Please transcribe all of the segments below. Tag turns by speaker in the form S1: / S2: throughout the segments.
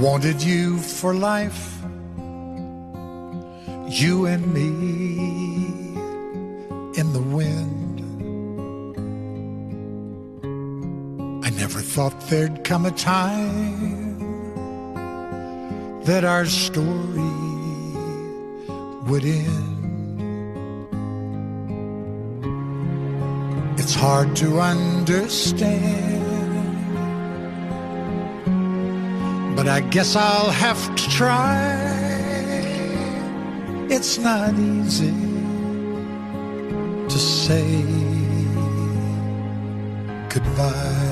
S1: Wanted you for life, you and me in the wind. I never thought there'd come a time that our story would end. It's hard to understand. But I guess I'll have to try. It's not easy to say goodbye.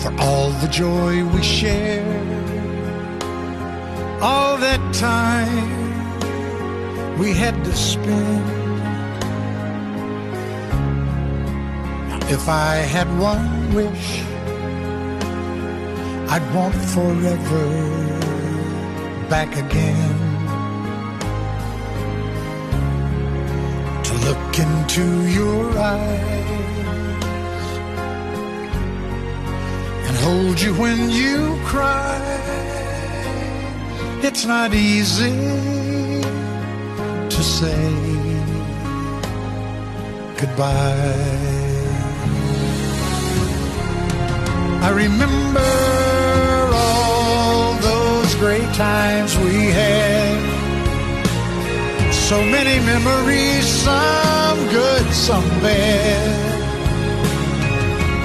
S1: For all the joy we shared, all that time we had to spend. If I had one wish, I'd want forever back again. To look into your eyes and hold you when you cry. It's not easy to say goodbye. I remember all those great times we had. So many memories, some good, some bad.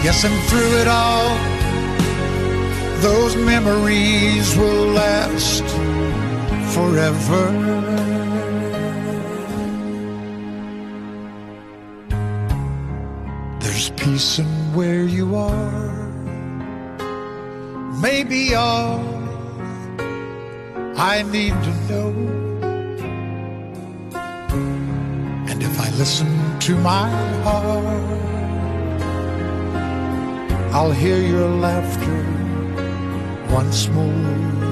S1: Yes, and through it all, those memories will last forever. There's peace in where you are maybe all I need to know. And if I listen to my heart, I'll hear your laughter once more.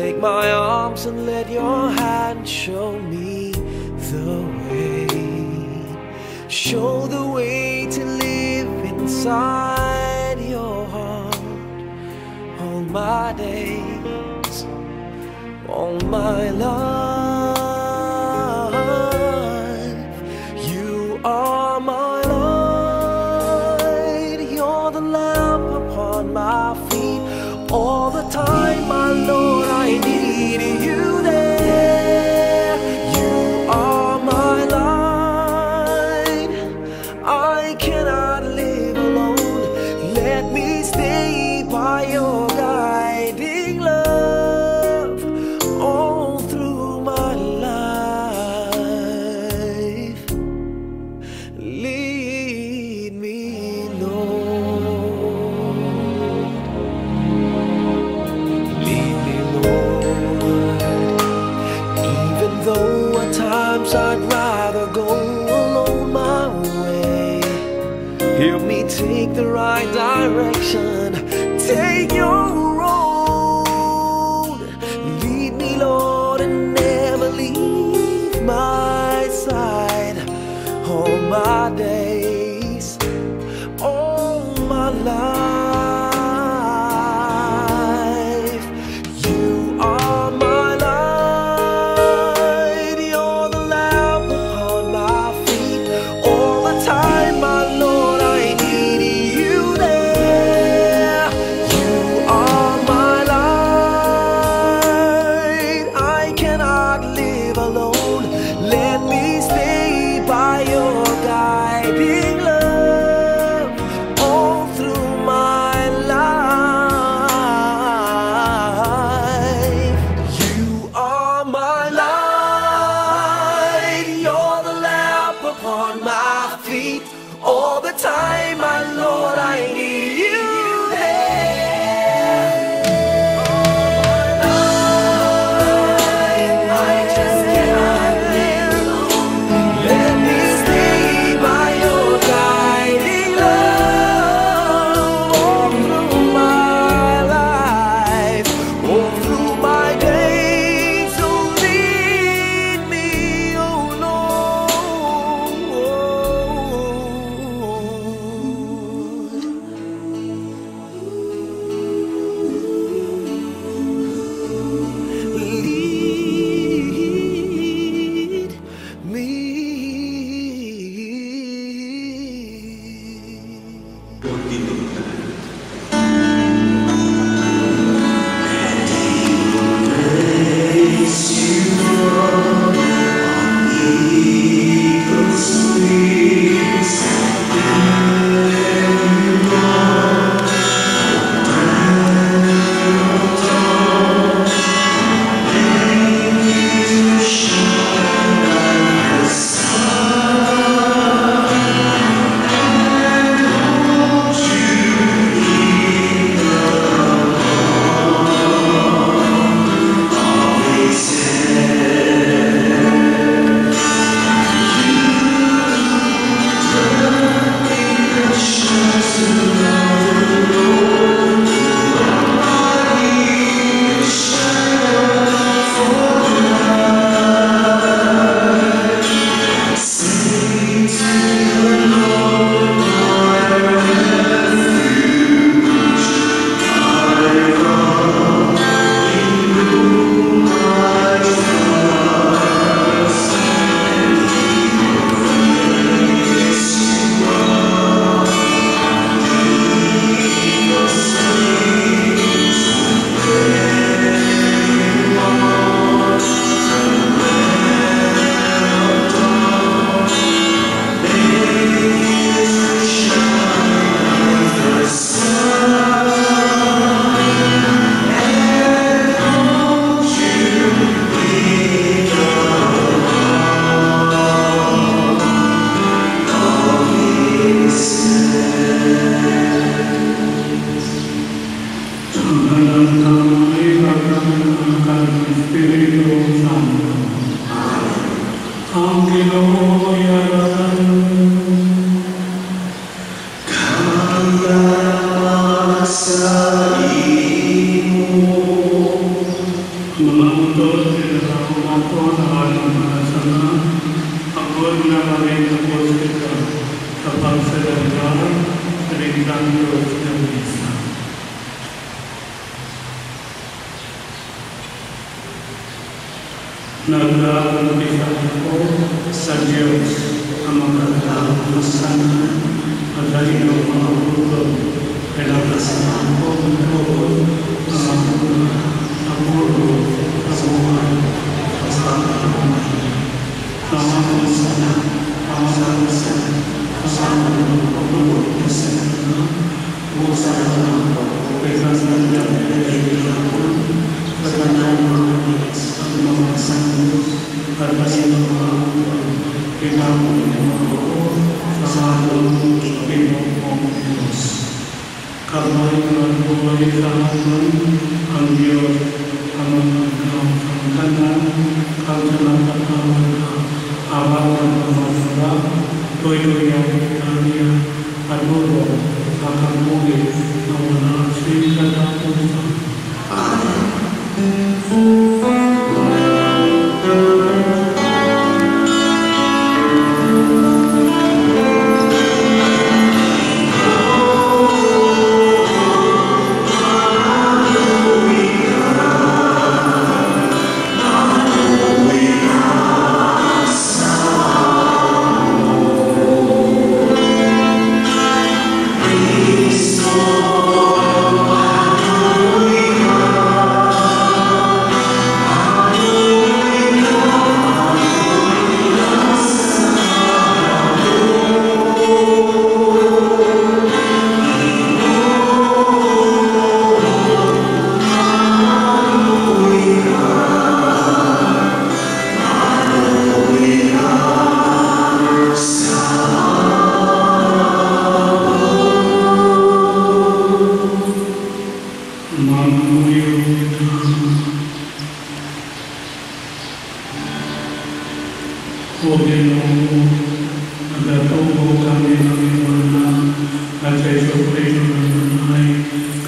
S2: Take my arms and let your hand show me the way. Show the way to live inside your heart. All my days, all my life.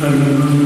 S2: Amen.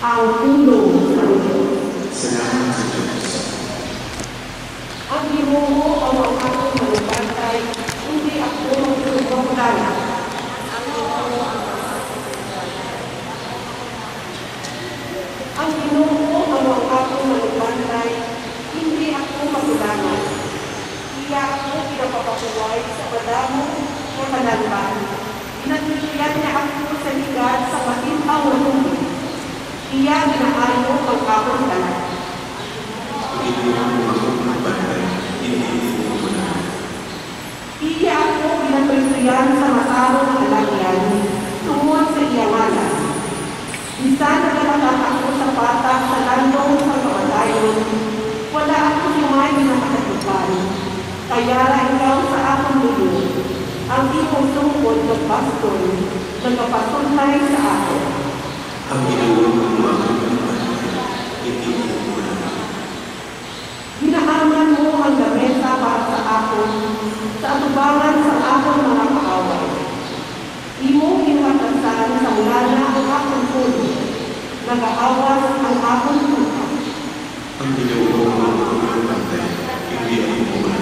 S2: ao
S3: mundo. Salamat sa Diyos. Ang himuho ang aking malupantay, hindi ako magsubukan. Ang himuho ang
S4: aking malupantay, hindi ako magulanan. Iya ako pinapapakuloy sa padamo ng
S5: panalman. Nangyulian niya ako sa ligat sa mahimaw na mundo alagyan tungod sa iyang alas. Isa na nalagat ako sa patak sa landong sa kamatayon. Wala ako sumay na makatupan. Kaya ikaw sa akong dulo. Ang iyong tungkol ng pastor, nagpapasuntay sa ako.
S6: Ang ang magbantay, hindi mo muna.
S5: Hinaaman mo ang lamesa para sa akon, sa atubangan sa akon mga kaaway. Imo kinakatasan sa ngana ang akong puno, nag-aawas ang akong puno.
S6: Ang Panginoon ang magbantay, hindi mo muna.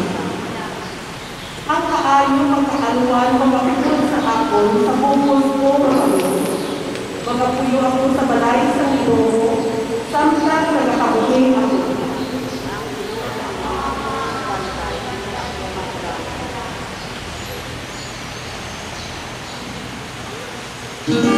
S5: Ang kaayo magkaaluan magapulot sa akon sa bukos ko mga Magapuyo ako sa balay sa Ginoo, samtang nagakabuhi ako. Tanan,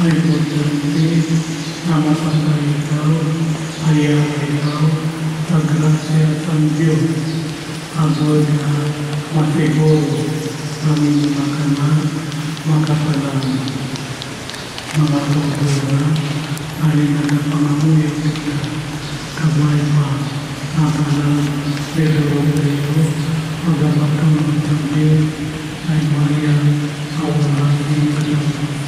S7: వైకుంఠంతి నమ సంగీతో అయ్యాయో అగ్రస్య సంధ్యో అబోధ మతిగో kami makanan maka pada nama pada aliran pengamu yang
S6: kita kebaikan makanan berdoa
S7: beliau maka maka mengambil ayat yang awal ini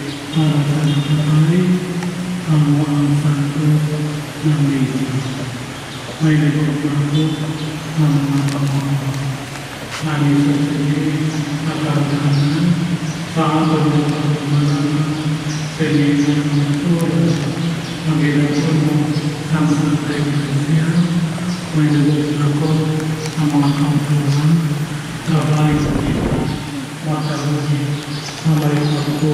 S7: para
S5: pemain awal satu enam ini. Baik itu berlaku kami sendiri akan kanan saat beberapa kemarin sendiri itu menggerakkan sama dari dunia menyebutkan sama kaum Tuhan terbaik maka bagi sampai waktu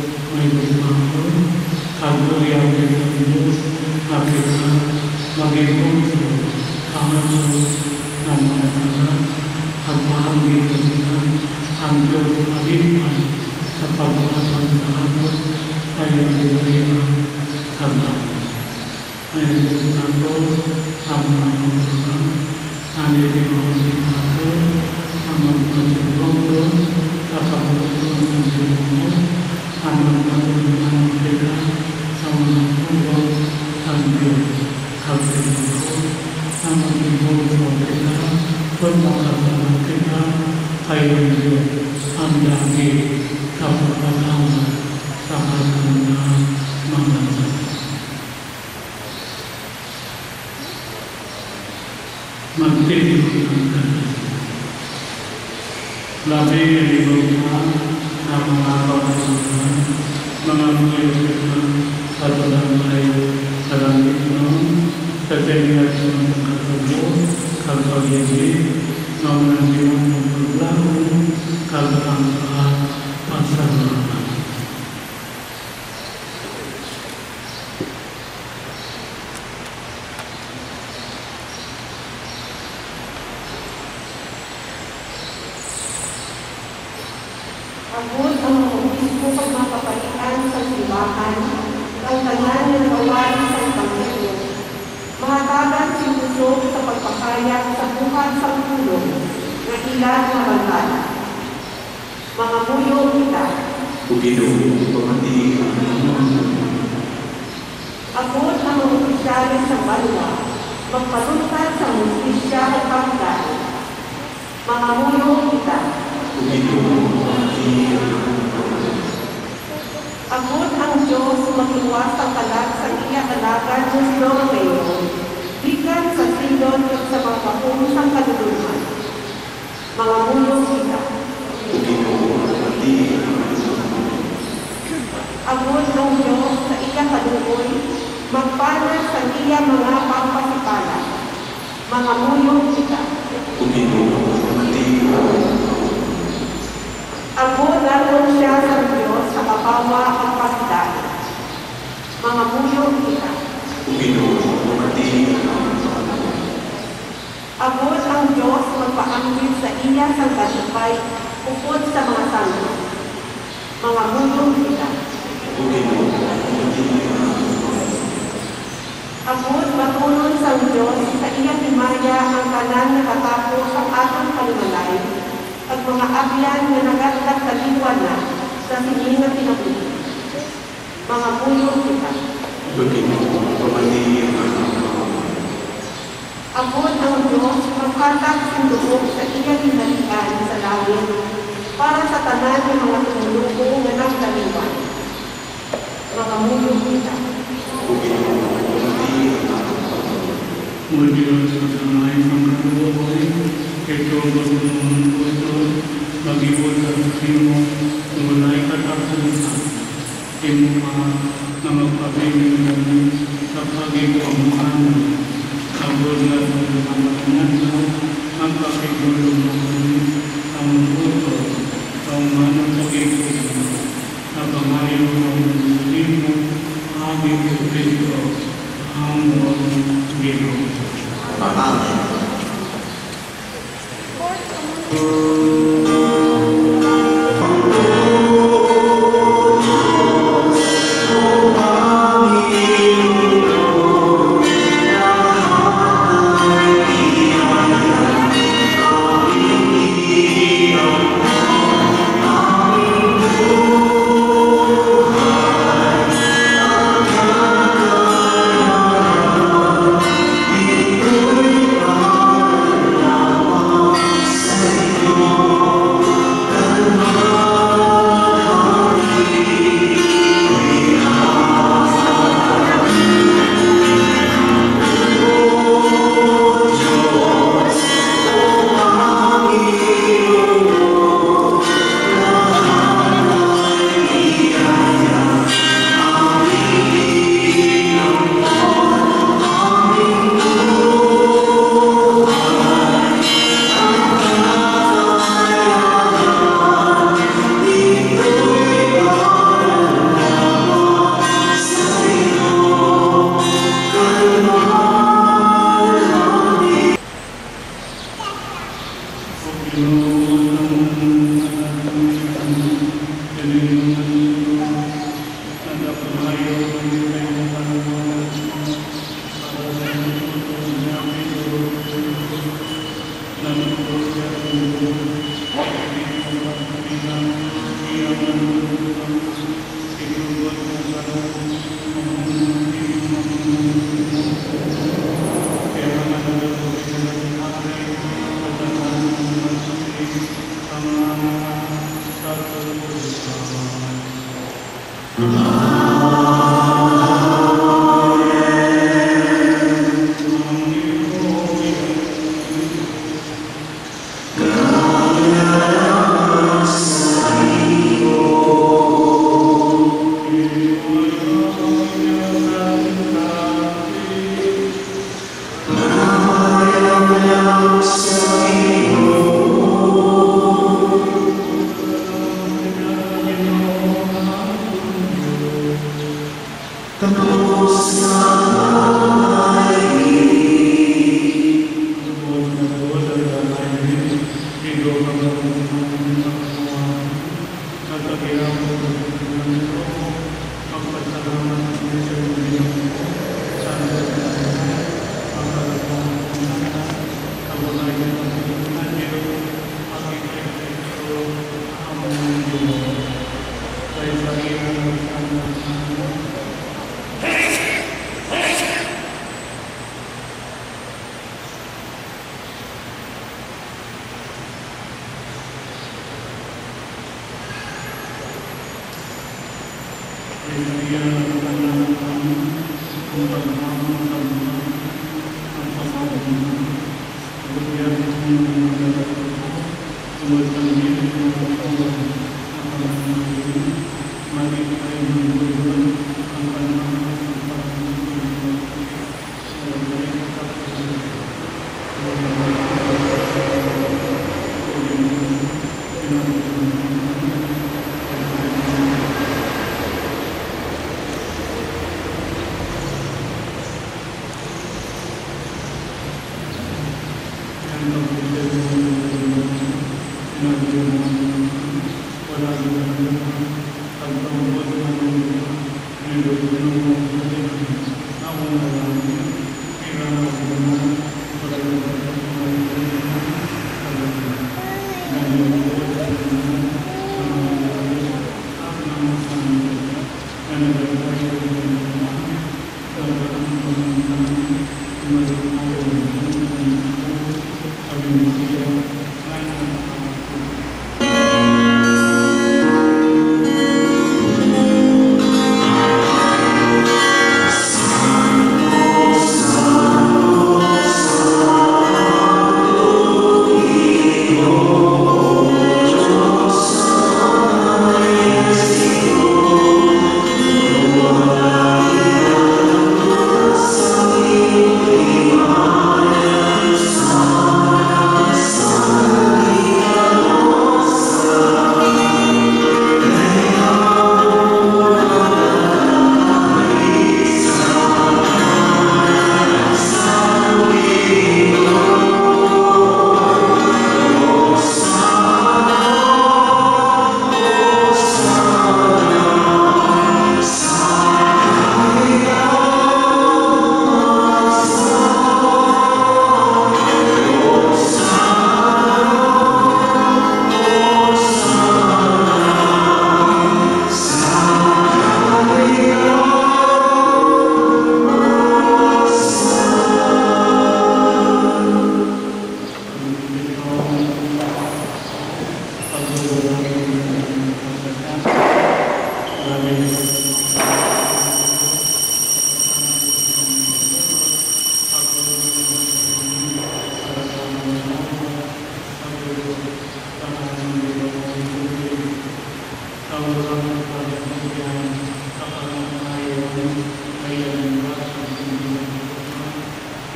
S5: memperkenalkan karena yang
S3: ditunjuk kpk bagaikan amat dan mengatakan Abraham diberikan ambil khalifah kepada sahabat yang diberikan karena yang diberikan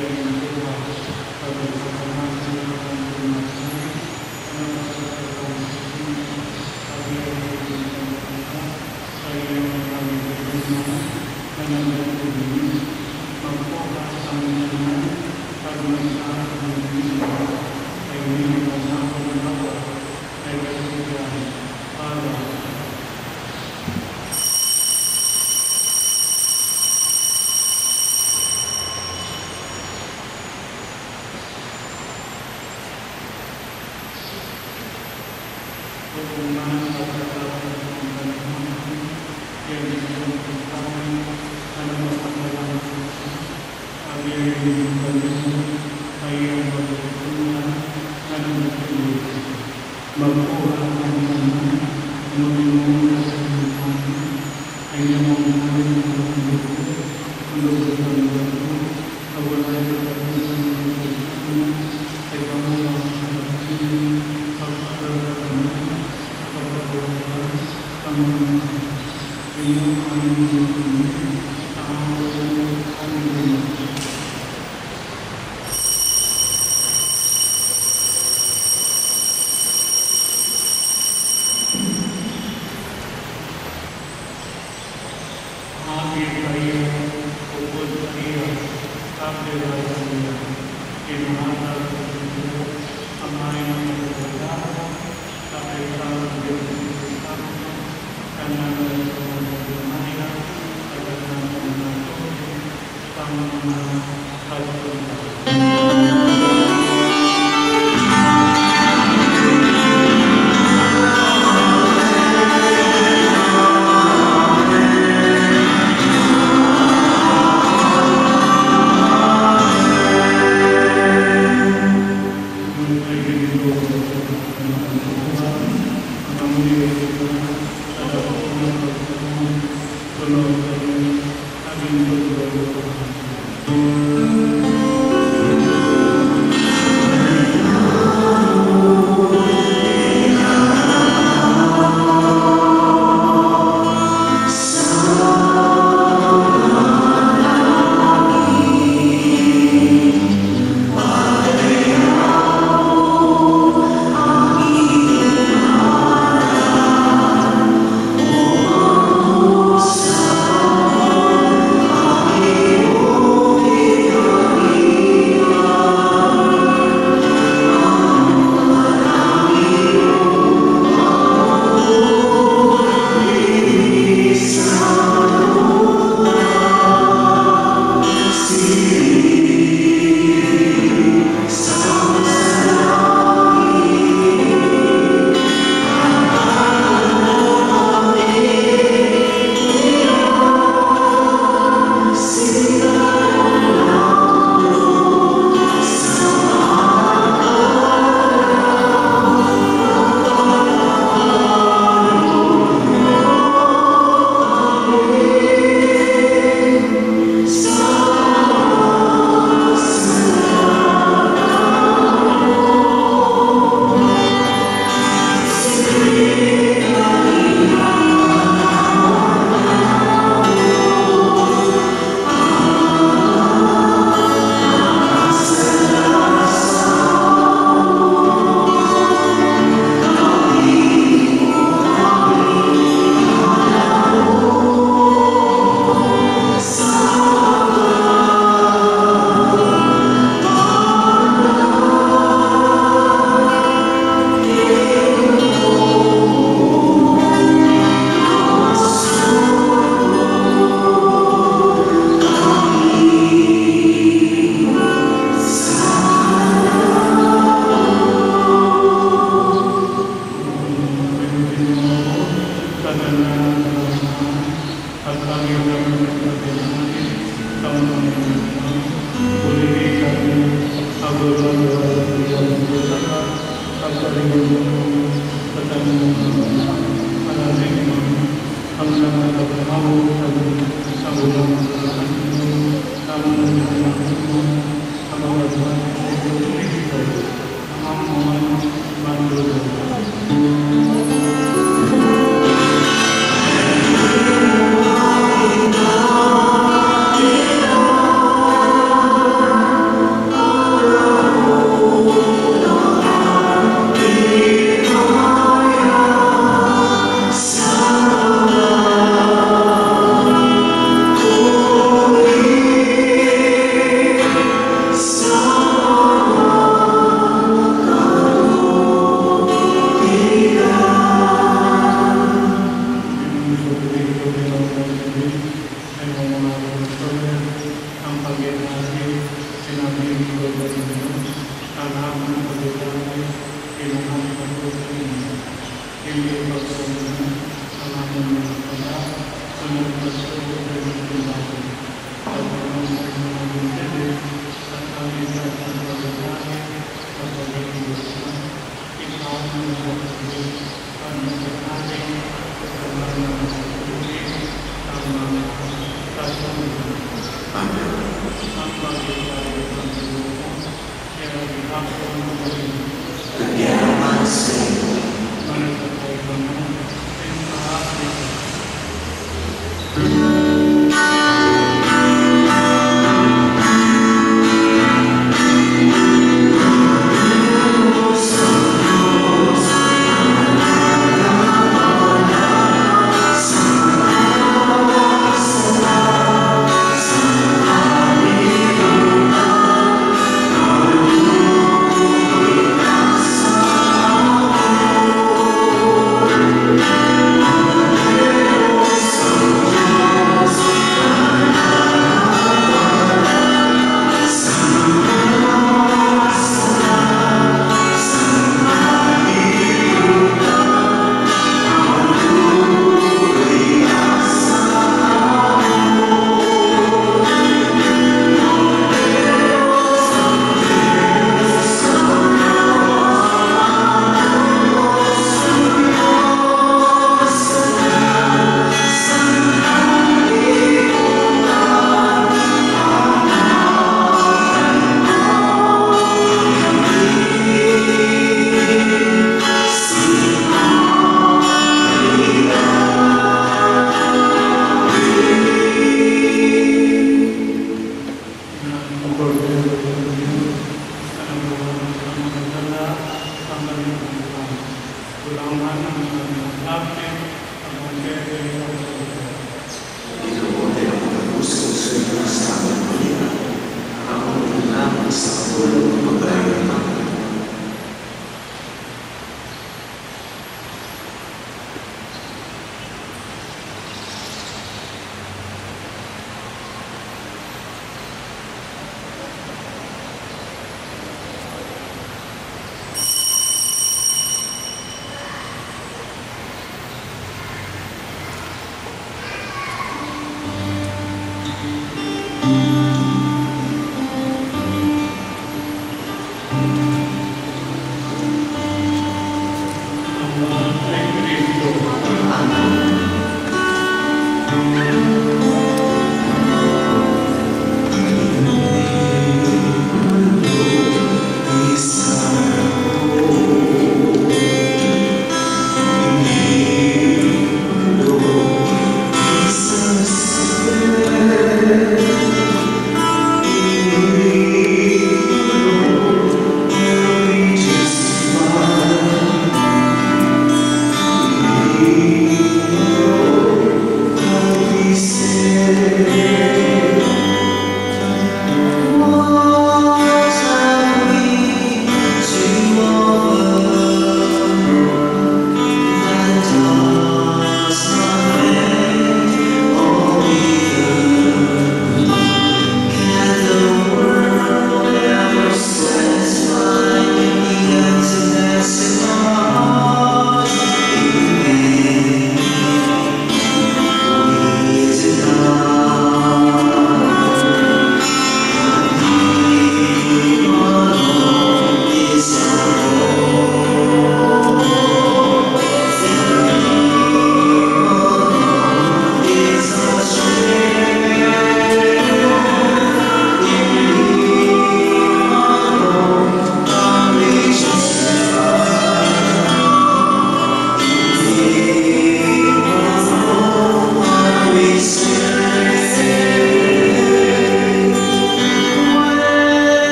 S3: どうぞ。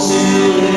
S3: Senhor.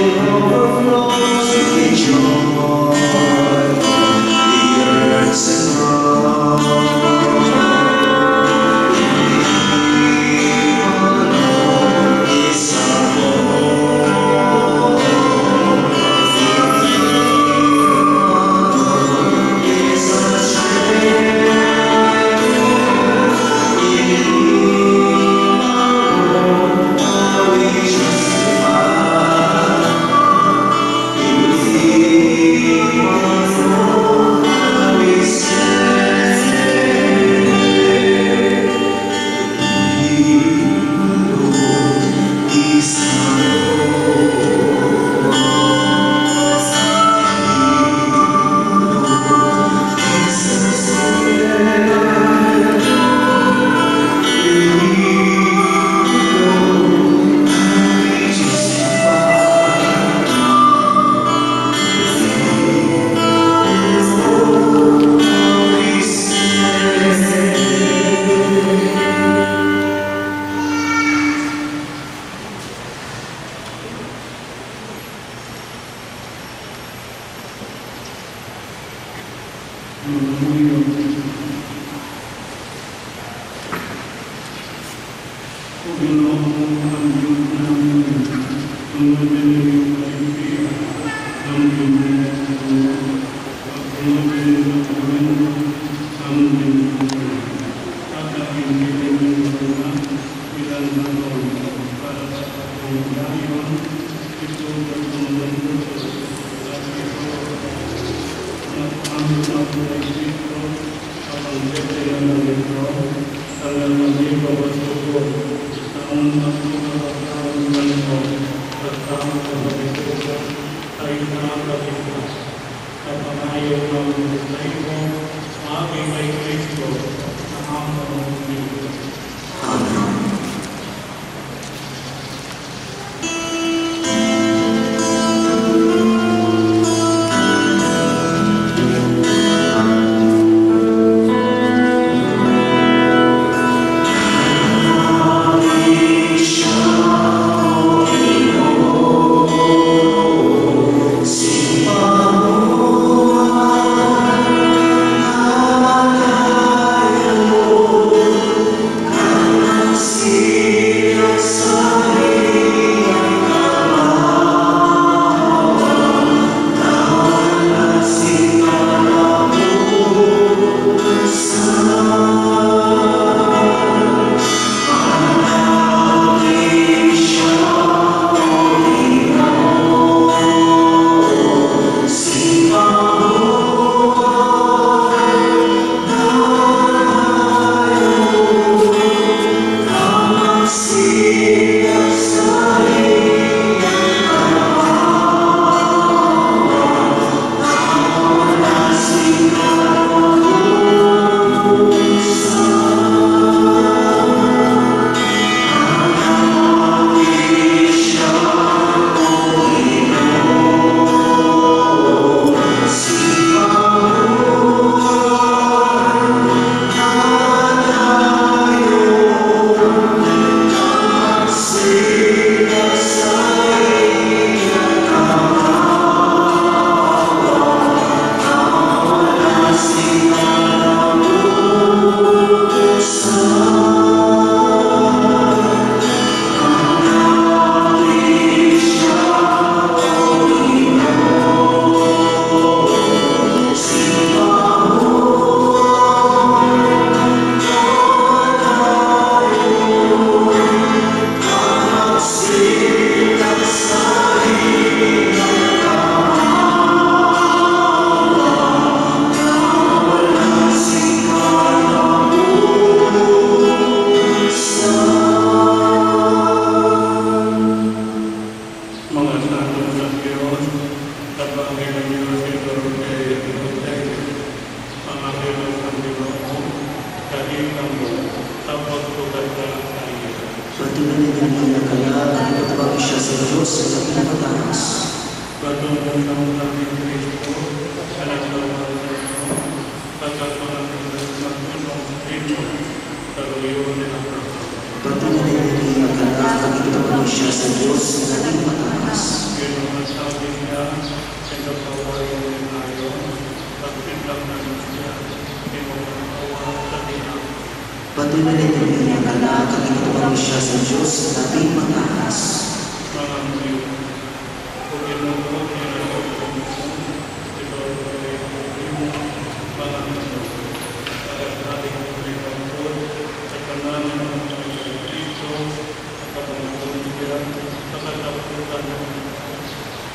S3: Patuloy na
S6: itinuloy ang
S3: kalaang kaginutuan siya sa Diyos sa dating mga
S5: ahas.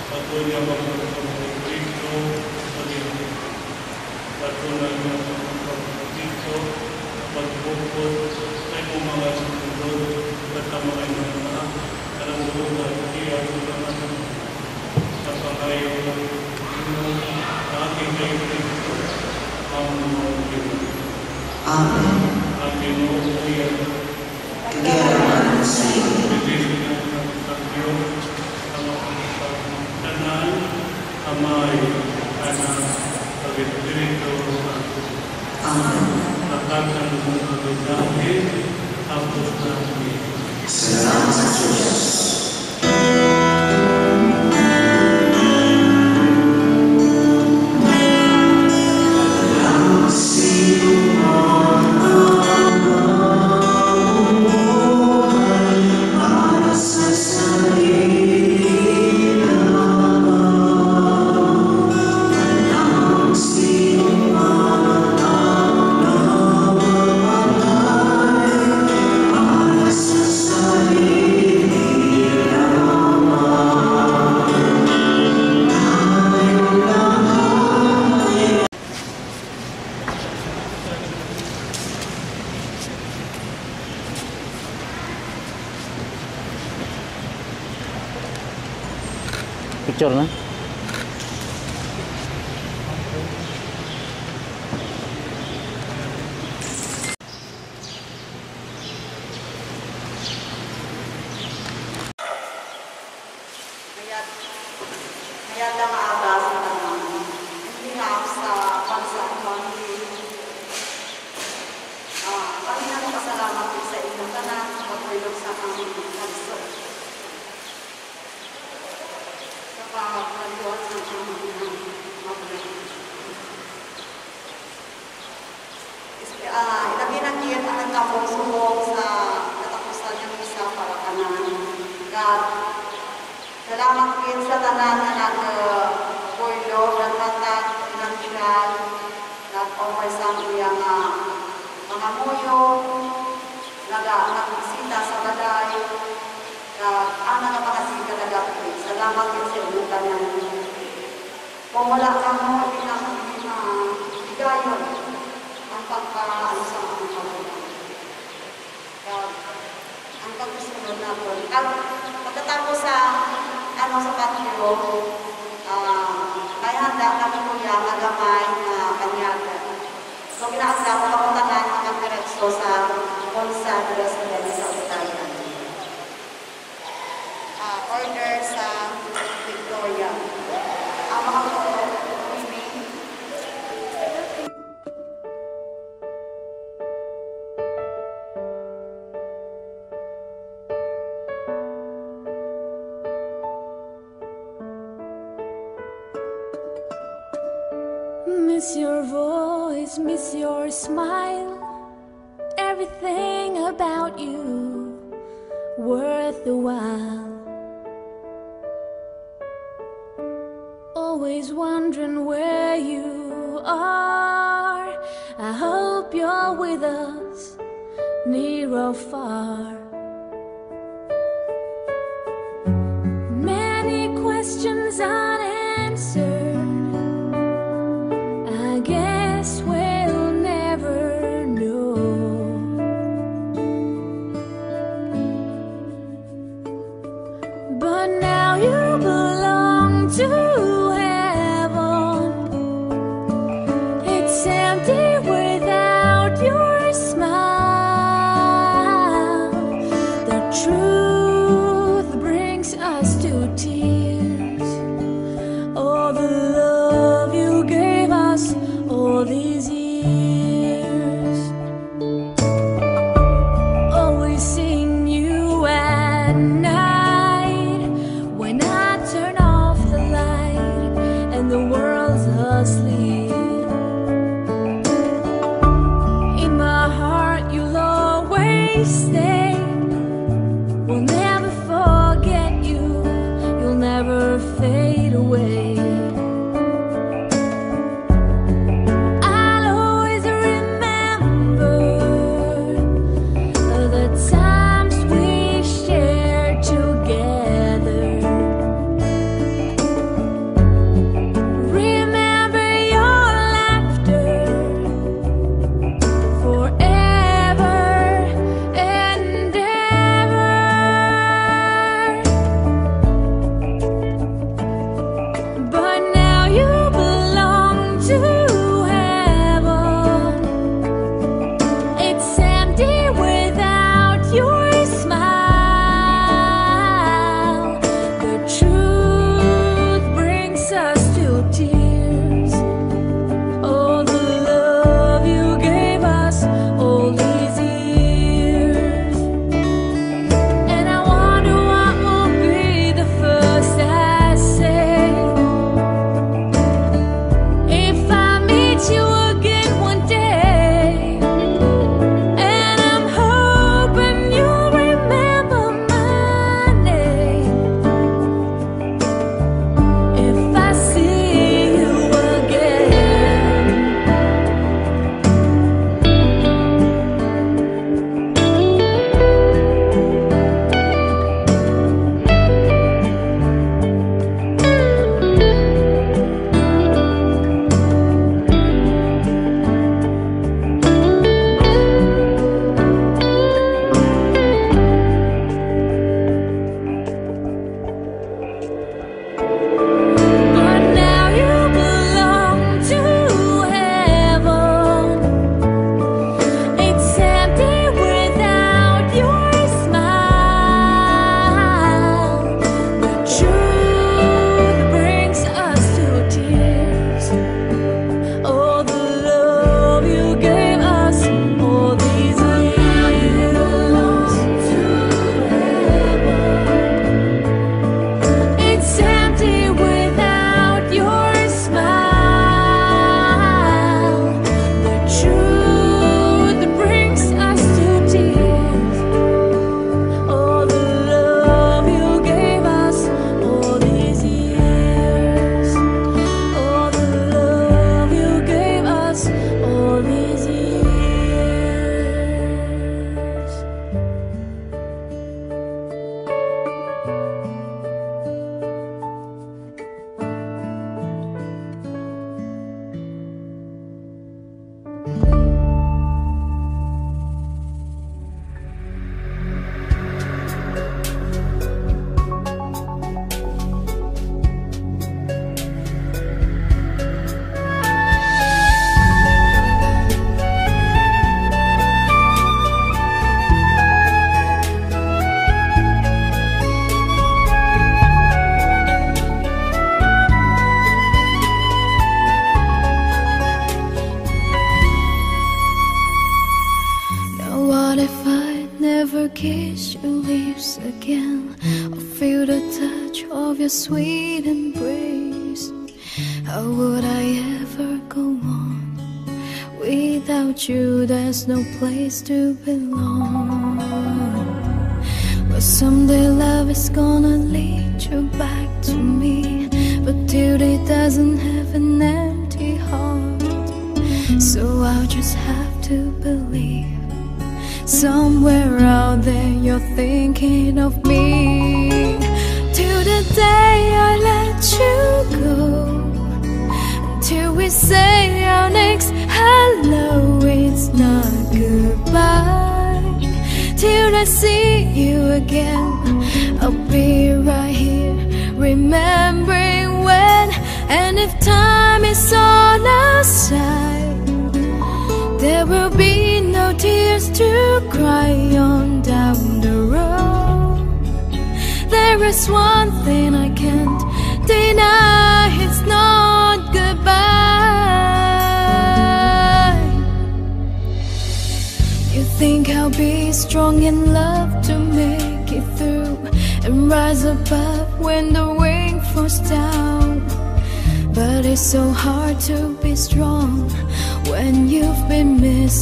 S8: Patuloy ang
S5: pagkakas ng Kristo,
S8: patuloy ang
S5: pagkakas ng Kristo, pagpupod ay umangat sa tungkol at tamakay ng mga alam ko na hindi ay ulangan sa pangayaw ng ating kayo ang mga
S8: Amen.
S5: Ang Pinoon ay ang
S8: kagayaman sa iyo.
S5: Tanan, Amay, Anak, Pag-Espiritu Santo. Amen. Abraçando o God.
S8: Salamat
S3: din sa tanan na nag-pulo, uh, nagtatag ng
S9: siyan, nag-offer sa mga mga muyo, nag-bisita sa baday, ang nakapakasika na dapit. Salamat din sa iyo tanan. Pumula ka mo, pinakigayon ang pagpaano sa mga pagpapalang. God, ang pagsusunod na political. Pagkatapos sa, ano, sa patiro, uh, ah, ay handa kami kuya magamay na uh, kanyaga. So, pinakasama ko ang tanan ng direkso sa Consan Residence sa Italia. Uh, ah, order sa Victoria. Ang
S10: uh, mga or far.
S11: place to.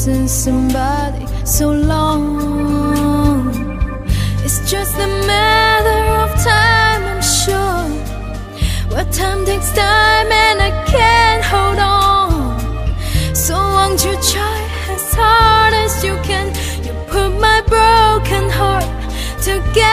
S11: losing somebody so long. It's just a matter of time, I'm sure. What time takes time, and I can't hold on. So won't you try as hard as you can? You put my broken heart together.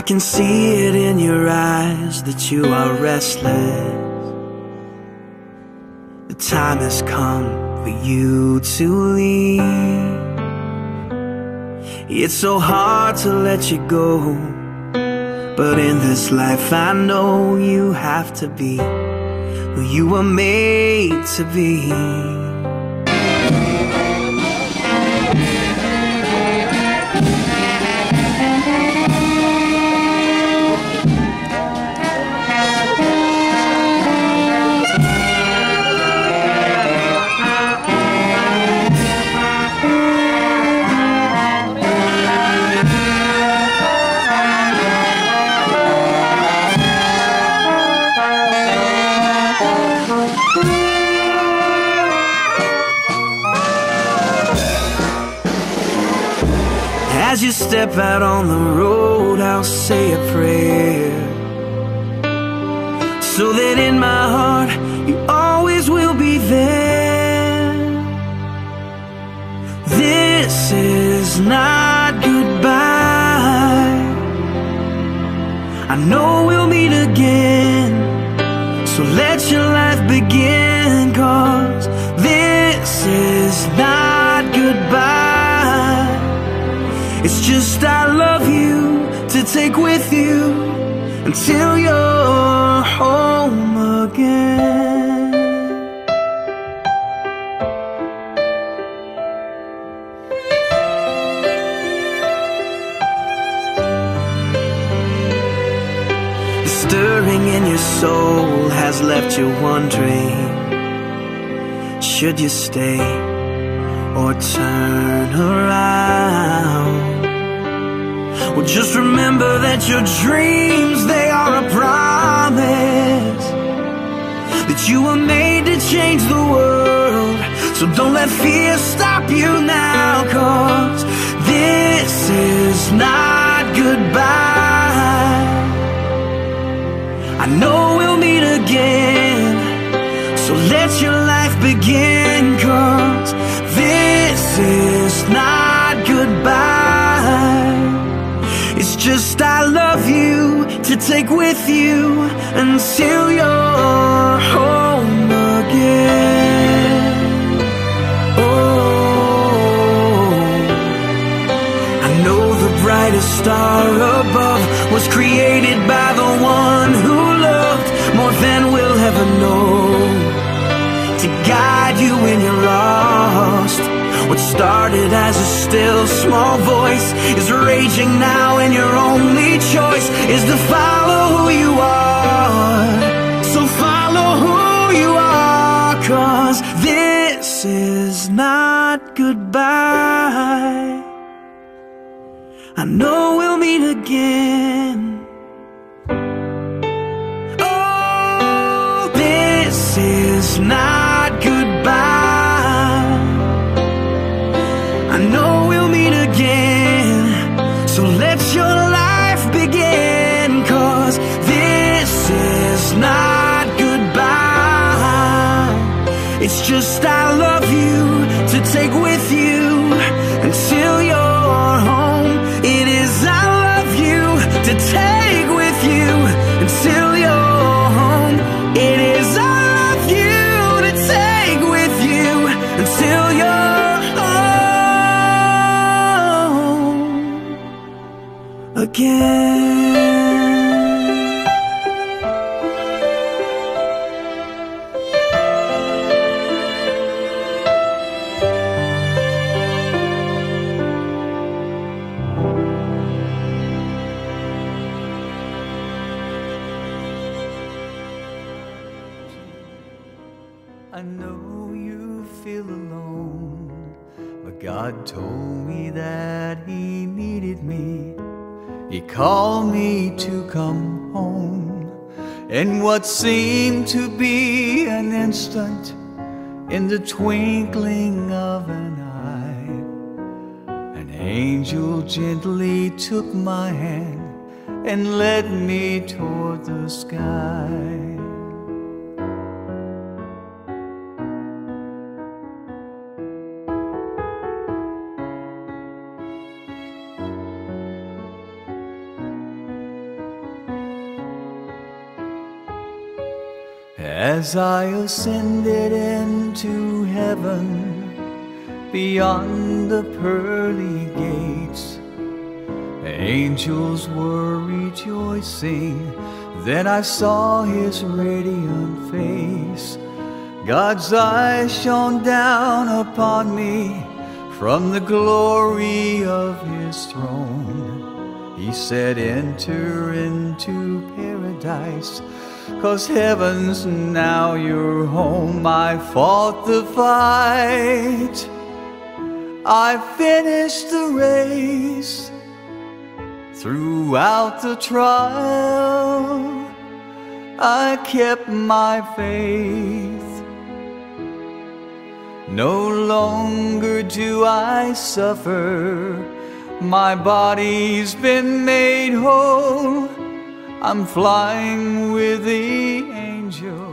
S11: I
S12: can see it in your eyes that you are restless. The time has come for you to leave. It's so hard to let you go. But in this life, I know you have to be who you were made to be. Step out on the road, I'll say a prayer. So that in my heart, you always will be there. This is not take with you until you're home again. The stirring in your soul has left you wondering Should you stay or turn around? Well, just remember that your dreams, they are a promise. That you were made to change the world. So don't let fear stop you now Cause this is not goodbye. I know we'll meet again. So let your life begin Cause this is take with you Until you're home again Oh I know the brightest star above was created by the one who loved more than we'll ever know. To guide you when you're lost. What started as a still small voice is raging now, and your only choice is to follow who you are. So follow who you are, cause this is not goodbye. I know we'll meet again. I know you
S13: feel alone, but God told me that He needed me. He called me to come home, and what seemed to be an instant, in the twinkling of an eye, an angel gently took my hand and led me toward the sky.
S11: As I ascended into heaven beyond the pearly gates, angels were rejoicing. Then I saw his radiant face. God's eyes shone down upon me from the glory of his throne. He said, Enter into paradise. Cause heaven's now your home. I fought the fight. I finished the race. Throughout the trial, I kept my faith. No longer do I suffer. My body's been made whole. I'm flying with the angels.